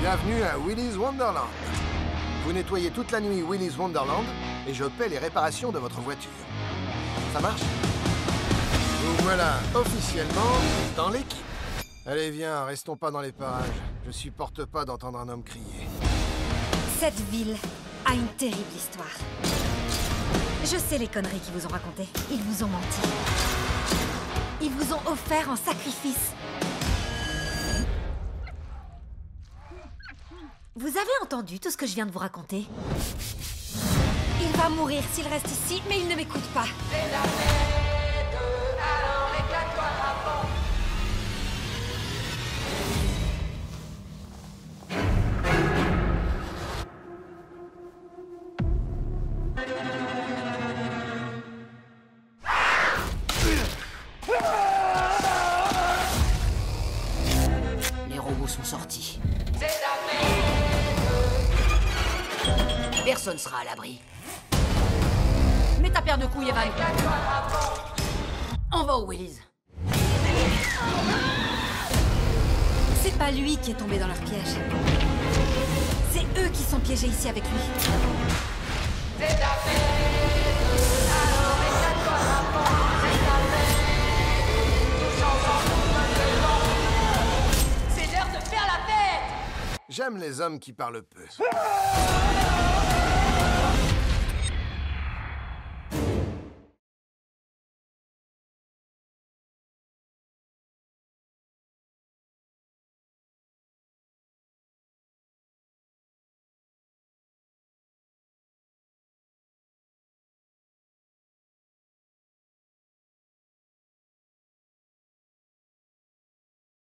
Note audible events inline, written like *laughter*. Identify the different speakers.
Speaker 1: Bienvenue à Willy's Wonderland. Vous nettoyez toute la nuit Willy's Wonderland et je paie les réparations de votre voiture. Ça marche? Vous voilà officiellement dans l'équipe. Allez, viens, restons pas dans les parages. Je supporte pas d'entendre un homme crier.
Speaker 2: Cette ville a une terrible histoire. Je sais les conneries qu'ils vous ont racontées. Ils vous ont menti. Ils vous ont offert en sacrifice. Vous avez entendu tout ce que je viens de vous raconter? Il va mourir s'il reste ici, mais il ne m'écoute pas.
Speaker 3: Les robots sont sortis. Personne sera à l'abri. Mets ta paire de couilles, Evan. On va au Willy's.
Speaker 2: C'est pas lui qui est tombé dans leur piège. C'est eux qui sont piégés ici avec lui.
Speaker 3: C'est l'heure de faire la fête
Speaker 1: J'aime les hommes qui parlent peu. *laughs*